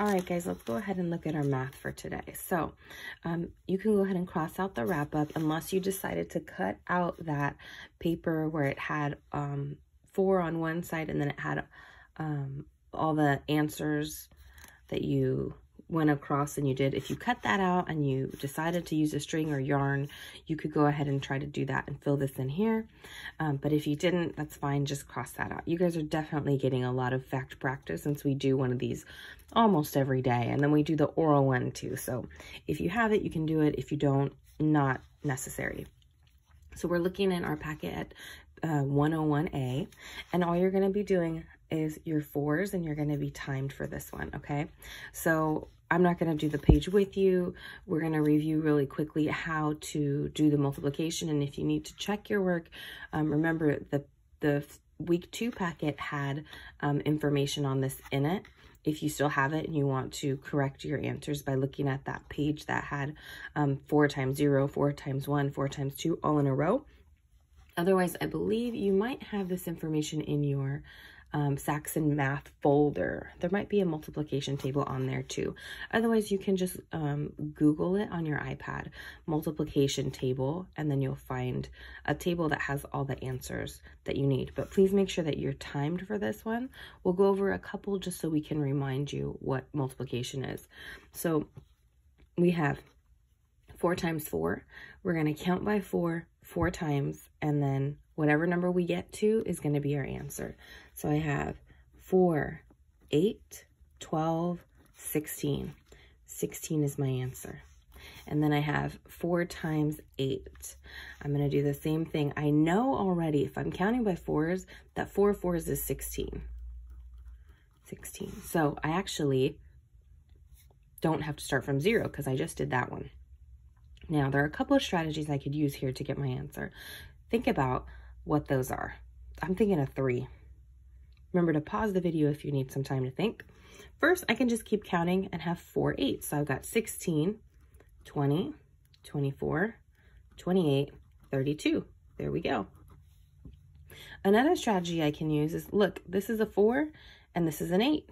All right, guys, let's go ahead and look at our math for today. So um, you can go ahead and cross out the wrap up unless you decided to cut out that paper where it had um, four on one side and then it had um, all the answers that you went across and you did. If you cut that out and you decided to use a string or yarn, you could go ahead and try to do that and fill this in here. Um, but if you didn't, that's fine. Just cross that out. You guys are definitely getting a lot of fact practice since we do one of these almost every day. And then we do the oral one too. So if you have it, you can do it. If you don't, not necessary. So we're looking in our packet at uh, 101A. And all you're going to be doing is your fours and you're going to be timed for this one, okay? So I'm not going to do the page with you. We're going to review really quickly how to do the multiplication. And if you need to check your work, um, remember the, the week two packet had um, information on this in it. If you still have it and you want to correct your answers by looking at that page that had um, four times zero, four times one, four times two, all in a row. Otherwise, I believe you might have this information in your um, Saxon math folder. There might be a multiplication table on there too. Otherwise, you can just um, Google it on your iPad, multiplication table, and then you'll find a table that has all the answers that you need. But please make sure that you're timed for this one. We'll go over a couple just so we can remind you what multiplication is. So we have 4 times 4. We're going to count by 4 four times, and then whatever number we get to is going to be our answer. So I have 4, 8, 12, 16. 16 is my answer. And then I have 4 times 8. I'm going to do the same thing. I know already if I'm counting by fours, that 4 fours is 16. 16. So I actually don't have to start from 0 because I just did that one. Now, there are a couple of strategies I could use here to get my answer. Think about what those are. I'm thinking of three. Remember to pause the video if you need some time to think. First, I can just keep counting and have four eights. So I've got 16, 20, 24, 28, 32. There we go. Another strategy I can use is, look, this is a four and this is an eight.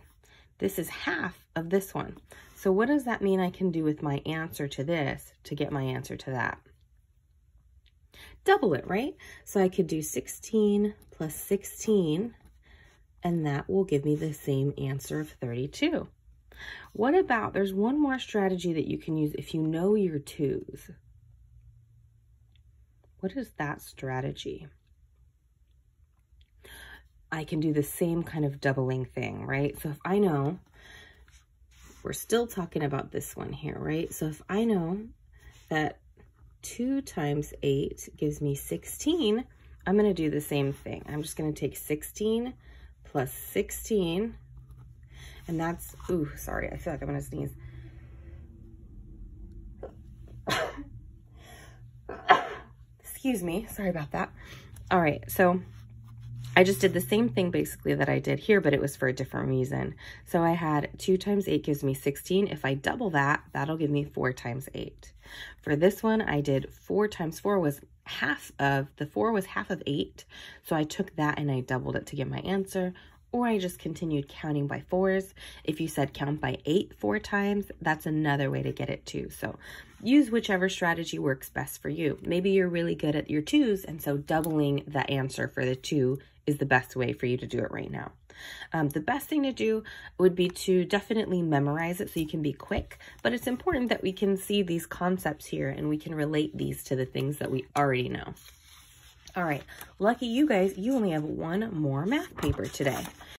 This is half of this one. So what does that mean I can do with my answer to this to get my answer to that? Double it, right? So I could do 16 plus 16 and that will give me the same answer of 32. What about, there's one more strategy that you can use if you know your twos. What is that strategy? I can do the same kind of doubling thing, right? So if I know, we're still talking about this one here, right? So if I know that 2 times 8 gives me 16, I'm going to do the same thing. I'm just going to take 16 plus 16. And that's, ooh, sorry, I feel like I'm gonna sneeze. Excuse me, sorry about that. All right, so I just did the same thing basically that I did here, but it was for a different reason. So I had 2 times 8 gives me 16. If I double that, that'll give me 4 times 8. For this one, I did 4 times 4 was half of, the 4 was half of 8. So I took that and I doubled it to get my answer. Or I just continued counting by fours. If you said count by 8 four times, that's another way to get it too. So use whichever strategy works best for you. Maybe you're really good at your twos, and so doubling the answer for the two is the best way for you to do it right now. Um, the best thing to do would be to definitely memorize it so you can be quick, but it's important that we can see these concepts here and we can relate these to the things that we already know. All right, lucky you guys, you only have one more math paper today.